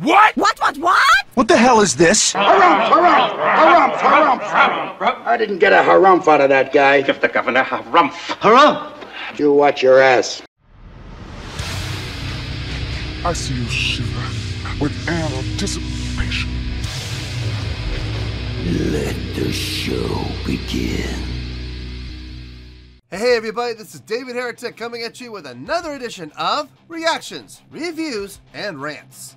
What? What, what, what? What the hell is this? Harumph, harumph, harumph, harumph. I didn't get a harumph out of that guy. Give the governor a rump. Harumph? You watch your ass. I see you shiver with anticipation. Let the show begin. Hey everybody, this is David Heretic coming at you with another edition of Reactions, Reviews, and Rants.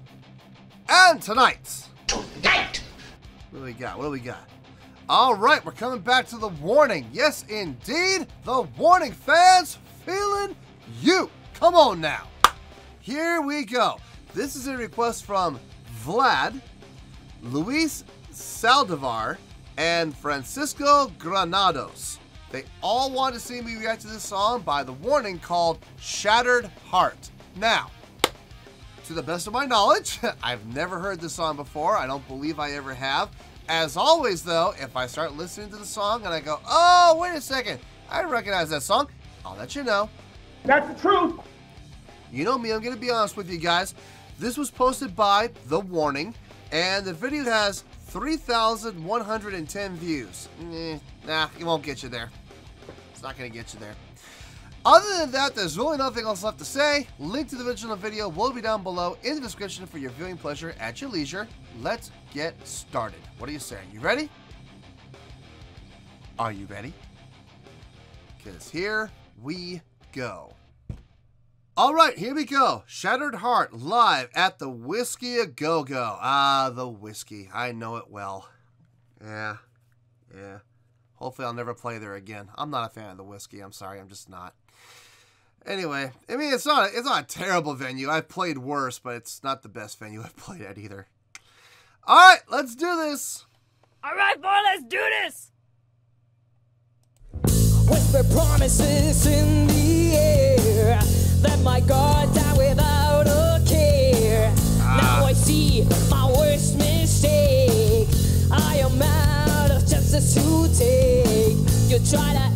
And tonight, Tonight. what do we got? What do we got? All right, we're coming back to the warning. Yes, indeed, the warning fans feeling you. Come on now. Here we go. This is a request from Vlad, Luis Saldivar, and Francisco Granados. They all want to see me react to this song by the warning called Shattered Heart. Now, to the best of my knowledge, I've never heard this song before. I don't believe I ever have. As always, though, if I start listening to the song and I go, oh, wait a second, I recognize that song, I'll let you know. That's the truth. You know me, I'm going to be honest with you guys. This was posted by The Warning, and the video has 3,110 views. Eh, nah, it won't get you there. It's not going to get you there. Other than that, there's really nothing else left to say. Link to the original video will be down below in the description for your viewing pleasure at your leisure. Let's get started. What are you saying? You ready? Are you ready? Because here we go. All right, here we go. Shattered Heart live at the Whisky A Go Go. Ah, the whiskey. I know it well. Yeah, yeah. Hopefully, I'll never play there again. I'm not a fan of the whiskey. I'm sorry, I'm just not. Anyway, I mean, it's not it's not a terrible venue. I've played worse, but it's not the best venue I've played at either. All right, let's do this. All right, boy, let's do this. Whisper promises in the air. Let my guard down without a care. Ah. Now I see my worst mistake. I am out of chances to take. You try to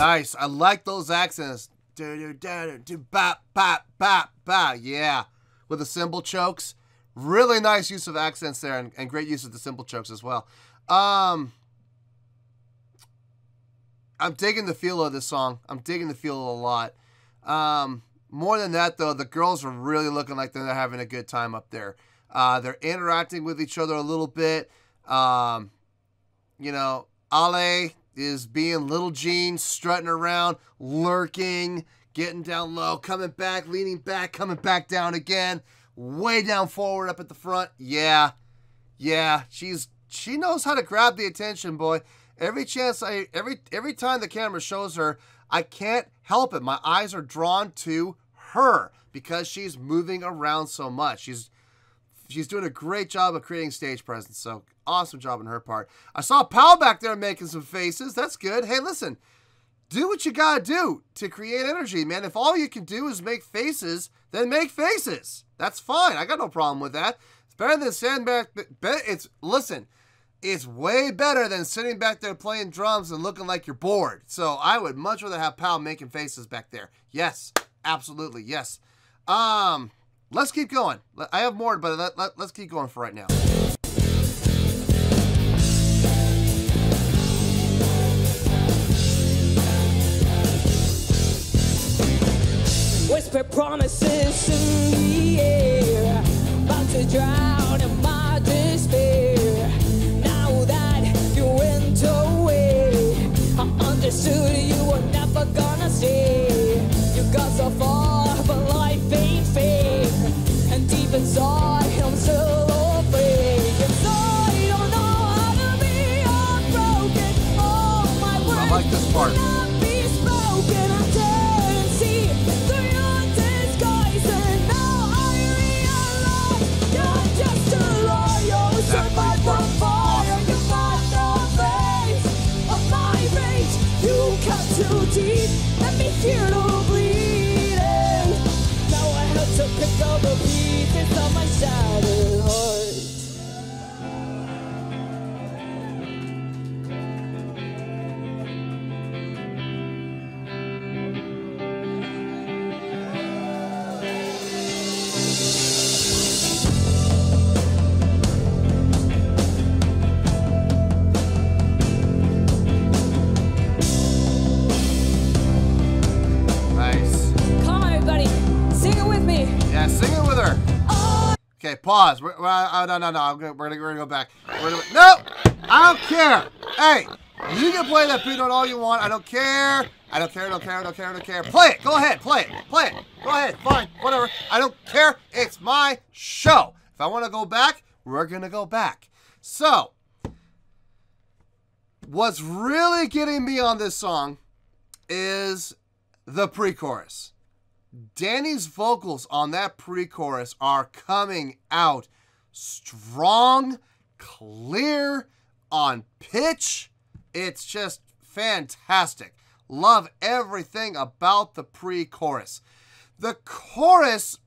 Nice. I like those accents. Do do do do bop bop bop bop. Yeah, with the cymbal chokes. Really nice use of accents there, and, and great use of the cymbal chokes as well. Um, I'm digging the feel of this song. I'm digging the feel a lot. Um, more than that, though, the girls are really looking like they're having a good time up there. Uh, they're interacting with each other a little bit. Um, you know, Ale is being little Gene, strutting around, lurking, getting down low, coming back, leaning back, coming back down again, way down forward up at the front. Yeah, yeah, she's she knows how to grab the attention, boy. Every chance I every every time the camera shows her, I can't help it. My eyes are drawn to her because she's moving around so much. She's she's doing a great job of creating stage presence. So awesome job on her part. I saw Pau back there making some faces. That's good. Hey, listen, do what you gotta do to create energy, man. If all you can do is make faces, then make faces. That's fine. I got no problem with that. It's better than standing back. It's listen. It's way better than sitting back there playing drums and looking like you're bored. So I would much rather have Pau making faces back there. Yes, absolutely, yes. Um, let's keep going. I have more, but let, let, let's keep going for right now. Whisper promises in the air, about to drown in my despair. Now that you went away, I understood you were never gonna stay. You got so far, I like this part. Yeah, sing it with her. Okay, pause. We're, uh, no, no, no. Gonna, we're, gonna, we're gonna go back. Gonna, no! I don't care. Hey, you can play that beat on all you want. I don't care. I don't care. I don't care. I don't care. I don't care. Play it. Go ahead. Play it. Play it. Go ahead. Fine. Whatever. I don't care. It's my show. If I want to go back, we're gonna go back. So, what's really getting me on this song is the pre-chorus. Dany's vocals on that pre-chorus are coming out strong, clear, on pitch. It's just fantastic. Love everything about the pre-chorus. The chorus,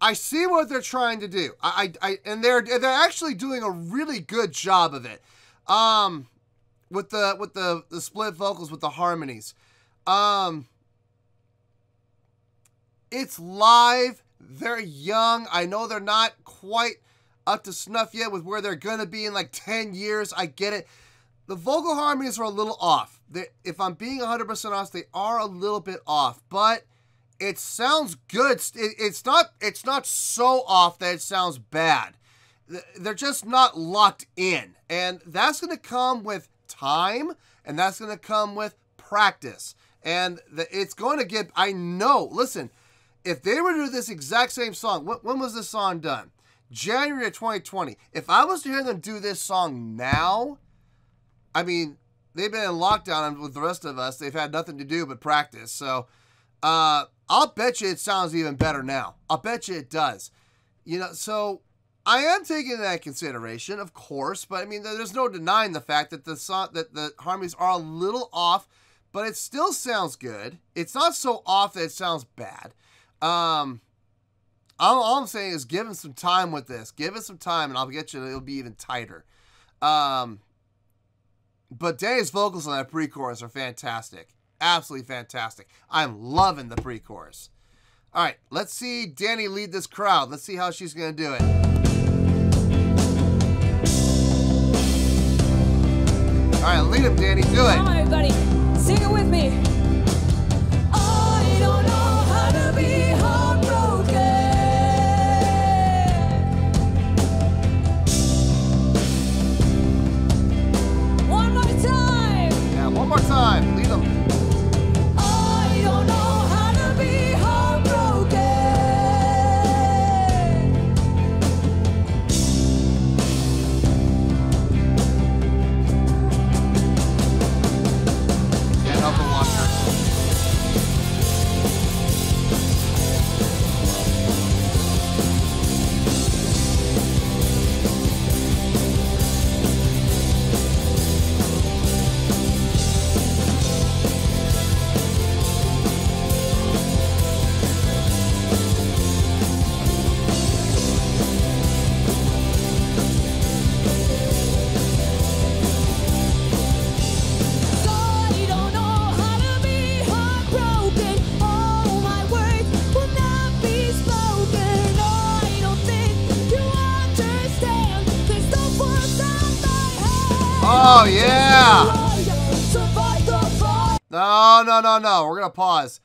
I see what they're trying to do. I, I, I and they're they're actually doing a really good job of it. Um, with the with the the split vocals with the harmonies. Um, it's live. They're young. I know they're not quite up to snuff yet with where they're gonna be in like 10 years. I get it. The vocal harmonies are a little off. They, if I'm being 100% honest, they are a little bit off, but it sounds good. It, it's not. It's not so off that it sounds bad. They're just not locked in, and that's going to come with time, and that's going to come with practice, and the, it's going to get. I know. Listen, if they were to do this exact same song, when, when was this song done? January of 2020. If I was to hear them do this song now, I mean, they've been in lockdown with the rest of us. They've had nothing to do but practice. So, uh, I'll bet you it sounds even better now. I'll bet you it does. You know, so I am taking that consideration, of course, but I mean, there's no denying the fact that the song that the harmonies are a little off, but it still sounds good. It's not so off that it sounds bad. Um, all, all I'm saying is give him some time with this. Give it some time, and I'll get you. It'll be even tighter. Um, but Dany's vocals on that pre-chorus are fantastic. Absolutely fantastic. I'm loving the pre-chorus. All right, let's see Dany lead this crowd. Let's see how she's going to do it. All right, lead him, Danny. Do it. Come on, everybody, sing it with me. Time. No, no, no, no. We're going to pause.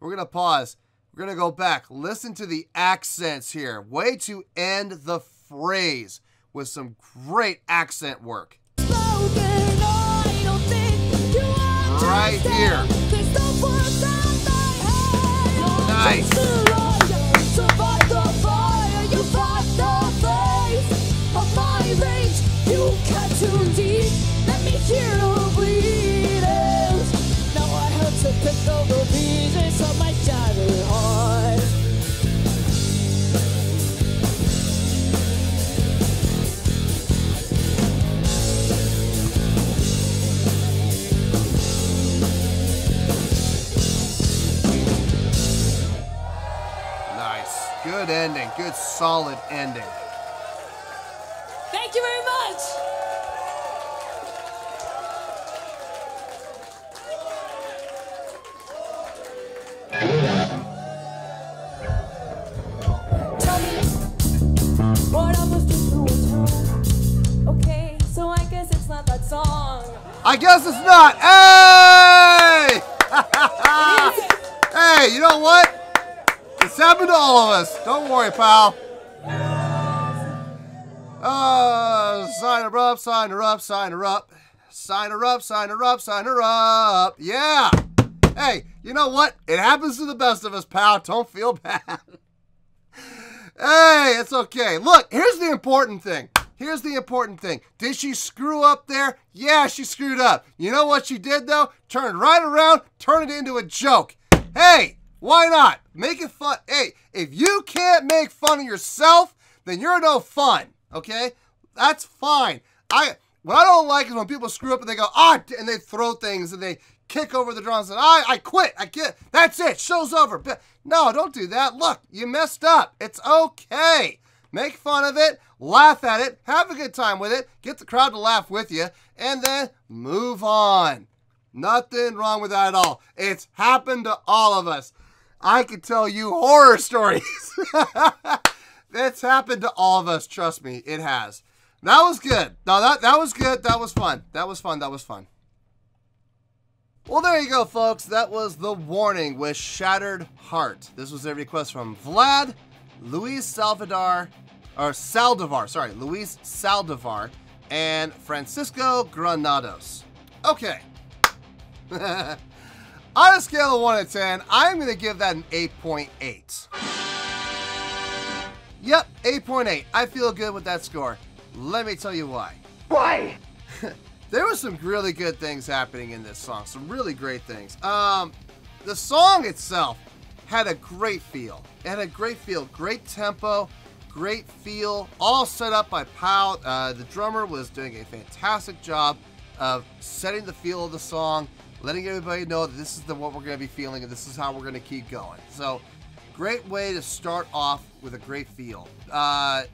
We're going to pause. We're going to go back. Listen to the accents here. Way to end the phrase with some great accent work. Spoken. I don't think you understand. Right here. There's no words out my head. Nice. Ending. Good solid ending. Thank you very much. Tell me what I was just doing. Okay, so I guess it's not that song. I guess it's not. Hey! hey, you know what? The It's happened to all of us. Don't worry, pal. Uh, sign her up, sign her up, sign her up. Sign her up, sign her up, sign her up. Yeah. Hey, you know what? It happens to the best of us, pal. Don't feel bad. hey, it's okay. Look, here's the important thing. Here's the important thing. Did she screw up there? Yeah, she screwed up. You know what she did though? Turned right around, turned it into a joke. Hey, why not? Make it fun. Hey, if you can't make fun of yourself, then you're no fun. Okay? That's fine. I what I don't like is when people screw up and they go, ah, and they throw things and they kick over the drums and I, I quit. I quit. That's it. Show's over. No, don't do that. Look, you messed up. It's okay. Make fun of it, laugh at it, have a good time with it, get the crowd to laugh with you, and then move on. Nothing wrong with that at all. It's happened to all of us. I could tell you horror stories. It's happened to all of us. Trust me, it has. That was good. No, that that was good. That was fun. That was fun. That was fun. Well, there you go, folks. That was the warning with Shattered Heart. This was a request from Vlad, Luis Salvador, or Saldivar. Sorry, Luis Saldivar, and Francisco Granados. Okay. On a scale of 1 to 10, I'm going to give that an 8.8. Yep, 8.8. I feel good with that score. Let me tell you why. Why? there were some really good things happening in this song. Some really great things. Um, the song itself had a great feel. It had a great feel. Great tempo, great feel. All set up by Powell. Uh, the drummer was doing a fantastic job of setting the feel of the song, letting everybody know that this is the what we're going to be feeling and this is how we're going to keep going. So Great way to start off with a great feel. Uh,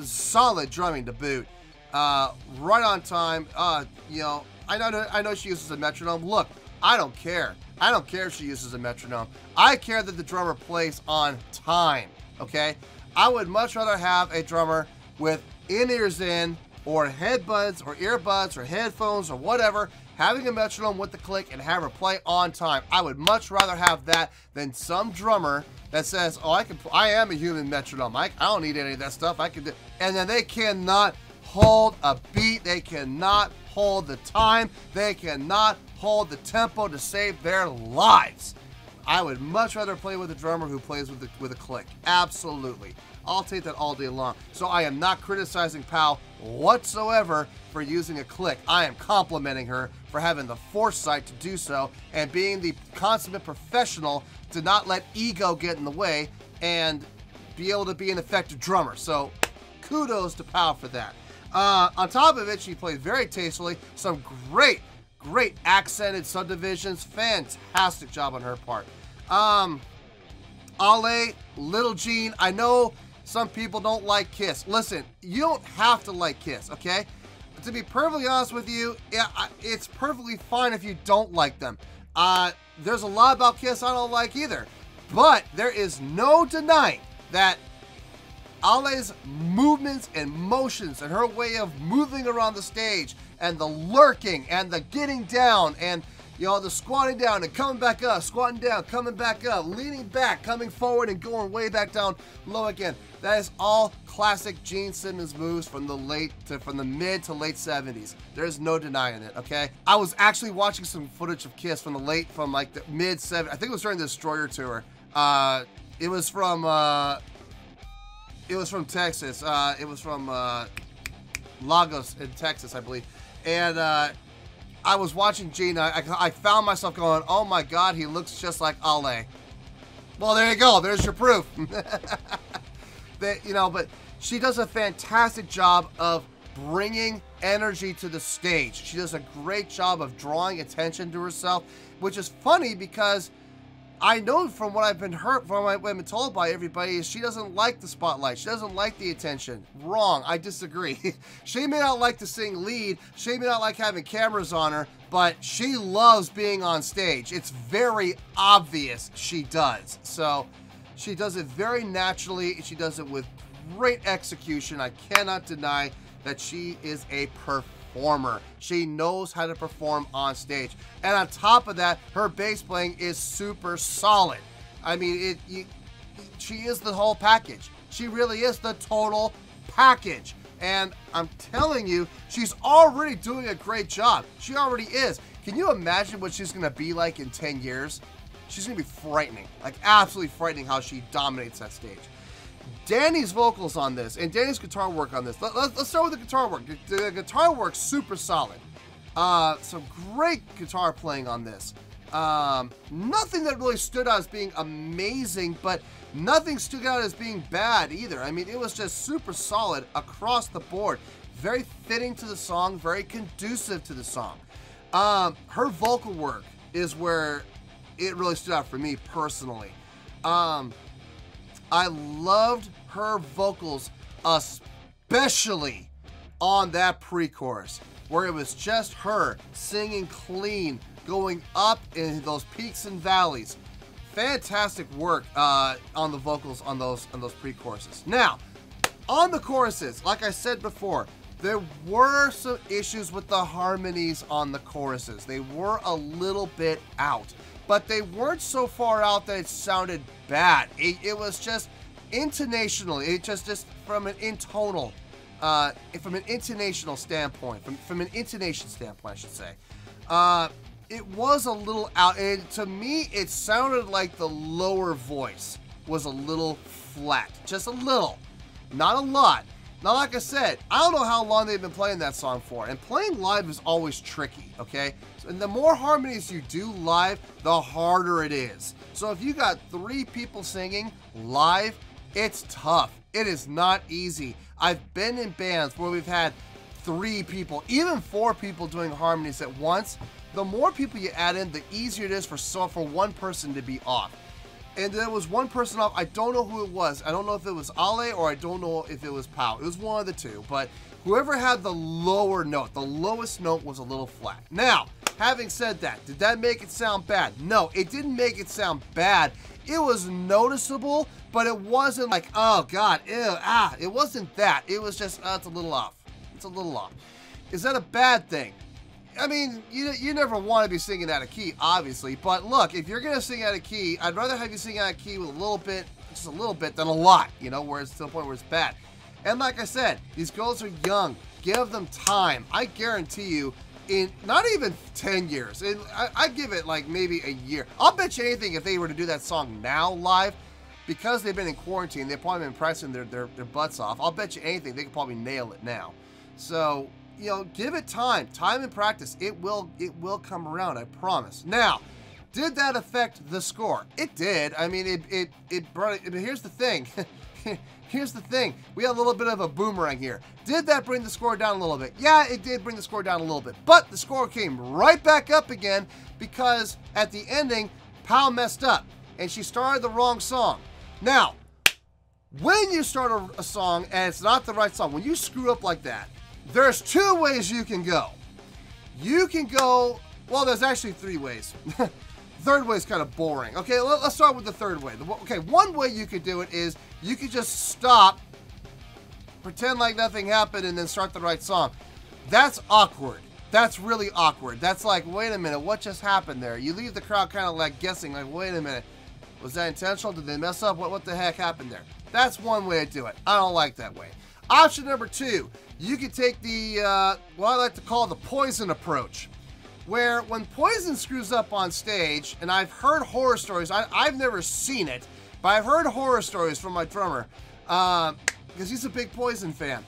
solid drumming to boot. Uh, right on time. Uh, you know, I know I know she uses a metronome. Look, I don't care. I don't care if she uses a metronome. I care that the drummer plays on time. Okay, I would much rather have a drummer with in-ears in, or headbuds, or earbuds, or headphones, or whatever, having a metronome with the click and have her play on time. I would much rather have that than some drummer that says, "Oh, I can, I am a human metronome. I, I don't need any of that stuff. I can do," and then they cannot hold a beat. They cannot hold the time. They cannot hold the tempo to save their lives. I would much rather play with a drummer who plays with with a click. Absolutely. I'll take that all day long. So I am not criticizing Pau whatsoever for using a click. I am complimenting her for having the foresight to do so and being the consummate professional to not let ego get in the way and be able to be an effective drummer. So kudos to Pau for that. Uh, on top of it, she played very tastefully. Some great, great accented subdivisions. Fantastic job on her part. Um, Ale, Little Gene, I know some people don't like Kiss. Listen, you don't have to like Kiss, okay? To be perfectly honest with you, it's perfectly fine if you don't like them. Uh, there's a lot about Kiss I don't like either. But there is no denying that Ale's movements and motions and her way of moving around the stage and the lurking and the getting down and you know the squatting down and coming back up, squatting down, coming back up, leaning back, coming forward and going way back down low again. That is all classic Gene Simmons moves from the late to from the mid to late 70s. There's no denying it, okay? I was actually watching some footage of Kiss from the late from like the mid 70s. I think it was during the Destroyer tour. Uh it was from uh it was from Texas. Uh it was from uh Lagos in Texas, I believe. And uh I was watching Gene. I, I found myself going, "Oh my God, he looks just like Ale." Well, there you go. There's your proof. that you know, but she does a fantastic job of bringing energy to the stage. She does a great job of drawing attention to herself, which is funny because I know from what I've been heard, from what I've been told by everybody, is she doesn't like the spotlight. She doesn't like the attention. Wrong. I disagree. she may not like to sing lead. She may not like having cameras on her, but she loves being on stage. It's very obvious she does. So she does it very naturally. She does it with great execution. I cannot deny that she is a performer. She knows how to perform on stage. And on top of that, her bass playing is super solid. I mean, it you, she is the whole package. She really is the total package. And I'm telling you, she's already doing a great job. She already is. Can you imagine what she's going to be like in 10 years? She's going to be frightening. Like, absolutely frightening how she dominates that stage. Dany's vocals on this and Dany's guitar work on this. Let, us let's start with the guitar work. The, the guitar work's super solid. Uh, some great guitar playing on this. Um, nothing that really stood out as being amazing, but nothing stood out as being bad either. I mean, it was just super solid across the board. Very fitting to the song, very conducive to the song. Um, her vocal work is where it really stood out for me personally. Um, I loved her vocals, especially on that pre chorus, where it was just her singing clean, going up in those peaks and valleys. Fantastic work uh, on the vocals on those on those pre-choruses. Now, on the choruses, like I said before, there were some issues with the harmonies on the choruses. They were a little bit out, but they weren't so far out that it sounded bad. It, it was just intonational. It just just from an intonal, uh, from an intonational standpoint, from from an intonation standpoint, I should say. Uh, it was a little out, and to me, it sounded like the lower voice was a little flat, just a little, not a lot. Now, like I said, I don't know how long they've been playing that song for, and playing live is always tricky, okay? And the more harmonies you do live, the harder it is. So if you got three people singing live, it's tough. It is not easy. I've been in bands where we've had three people, even four people doing harmonies at once. The more people you add in, the easier it is for so for one person to be off and there was one person off. I don't know who it was. I don't know if it was Ale or I don't know if it was Pau. It was one of the two. But whoever had the lower note, the lowest note was a little flat. Now, having said that, did that make it sound bad? No, it didn't make it sound bad. It was noticeable, but it wasn't like, oh God, ew, ah. It wasn't that. It was just, uh, it's a little off. It's a little off. Is that a bad thing? I mean, you, you never want to be singing out of key, obviously. But look, if you're to sing out of key, I'd rather have you sing out of key with a little bit, just a little bit, than a lot, you know, where it's to the point where it's bad. And like I said, these girls are young. Give them time. I guarantee you, in not even 10 years, in, I, I give it like maybe a year. I'll bet you anything if they were to do that song now live, because they've been in quarantine, they've probably been pressing their, their, their butts off. I'll bet you anything, they could probably nail it now. So you know, give it time, time and practice. It will, it will come around. I promise. Now, did that affect the score? It did. I mean, it, it, it brought it. But here's the thing. here's the thing. We had a little bit of a boomerang here. Did that bring the score down a little bit? Yeah, it did bring the score down a little bit. But the score came right back up again because at the ending, Pau messed up and she started the wrong song. Now, when you start a, a song and it's not the right song, when you screw up like that, there's two ways you can go. You can go, well, there's actually three ways. third way is kind of boring. Okay, let, us start with the third way. Okay, one way you could do it is you could just stop, pretend like nothing happened, and then start the right song. That's awkward. That's really awkward. That's like, wait a minute, what just happened there? You leave the crowd kind of like guessing, like, wait a minute, was that intentional? Did they mess up? What, what the heck happened there? That's one way to do it. I don't like that way. Option number two, you could take the, uh, what I like to call the poison approach, where when poison screws up on stage, and I've heard horror stories, I, have never seen it, but I've heard horror stories from my drummer, because uh, he's a big poison fan.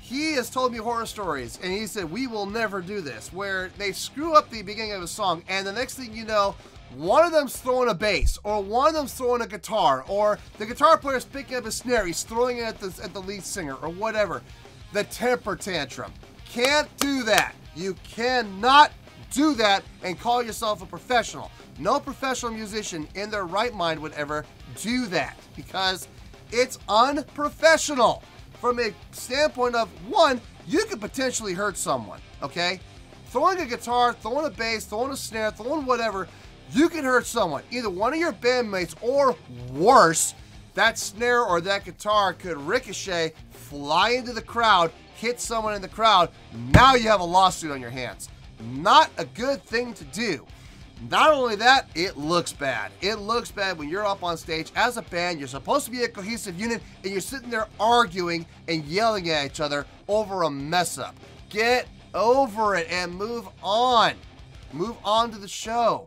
He has told me horror stories, and he said, We will never do this, where they screw up the beginning of a song, and the next thing you know, one of them's throwing a bass, or one of them's throwing a guitar, or the guitar player's picking up a snare, he's throwing it at the, at the lead singer, or whatever. The temper tantrum. Can't do that. You cannot do that and call yourself a professional. No professional musician in their right mind would ever do that because it's unprofessional. From a standpoint of one, you could potentially hurt someone, okay? Throwing a guitar, throwing a bass, throwing a snare, throwing whatever, you can hurt someone, either one of your bandmates or worse. That snare or that guitar could ricochet, fly into the crowd, hit someone in the crowd. Now you have a lawsuit on your hands. Not a good thing to do. Not only that, it looks bad. It looks bad when you're up on stage as a band. You're supposed to be a cohesive unit, and you're sitting there arguing and yelling at each other over a mess up. Get over it and move on. Move on to the show.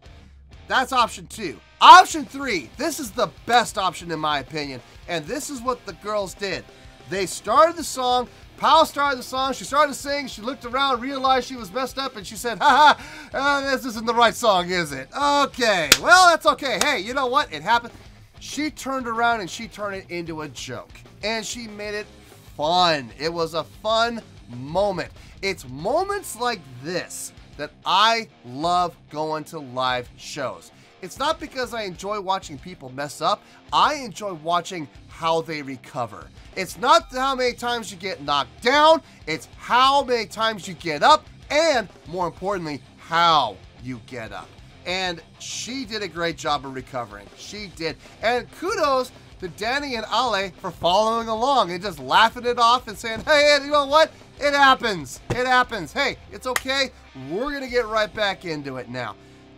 That's option two. Option three, this is the best option in my opinion, and this is what the girls did. They started the song, Pau started the song, she started to sing, she looked around, realized she was messed up, and she said, haha, uh, this isn't the right song, is it? Okay, well, that's okay. Hey, you know what? It happened. She turned around and she turned it into a joke, and she made it fun. It was a fun moment. It's moments like this that I love going to live shows. It's not because I enjoy watching people mess up, I enjoy watching how they recover. It's not how many times you get knocked down, it's how many times you get up, and more importantly, how you get up. And she did a great job of recovering. She did. And kudos to Dany and Ale for following along and just laughing it off and saying, hey, you know what? It happens. It happens. Hey, it's okay. We're going to get right back into it now.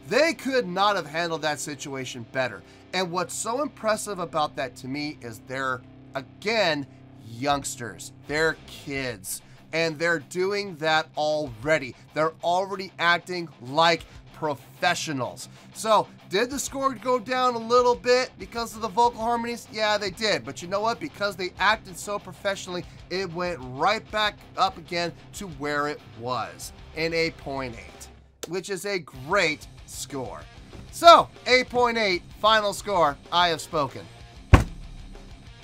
They could not have handled that situation better. And what's so impressive about that to me is they're, again, youngsters. They're kids. And they're doing that already. They're already acting like professionals. So, did the score go down a little bit because of the vocal harmonies? Yeah, they did. But you know what? Because they acted so professionally, it went right back up again to where it was in 8.8, which is a great score. So, 8.8, final score. I have spoken.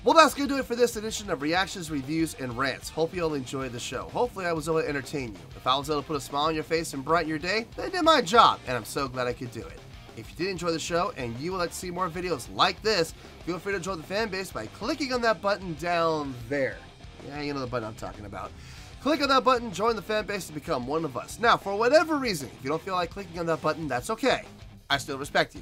Well, that's going to do it for this edition of Reactions, Reviews, and Rants. Hope you all enjoyed the show. Hopefully, I was able to entertain you. If I was able to put a smile on your face and brighten your day, then I did my job, and I'm so glad I could do it. If you did enjoy the show and you would like to see more videos like this, feel free to join the fan base by clicking on that button down there. Yeah, you know the button I'm talking about. Click on that button, join the fan base, and become one of us. Now, for whatever reason, if you don't feel like clicking on that button, that's okay. I still respect you.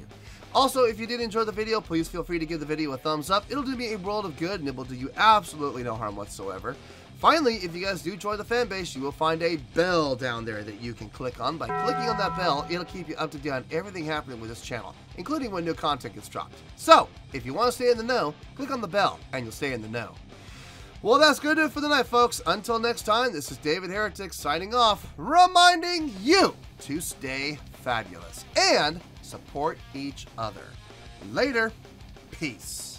Also, if you did enjoy the video, please feel free to give the video a thumbs up. It'll do me a world of good and it will do you absolutely no harm whatsoever. Finally, if you guys do join the fan base, you will find a bell down there that you can click on. By clicking on that bell, it'll keep you up to date on everything happening with this channel, including when new content gets dropped. So, if you want to stay in the know, click on the bell and you'll stay in the know. Well, that's good enough for the night, folks. Until next time, this is David Heretic signing off, reminding you to stay fabulous and support each other. Later. Peace.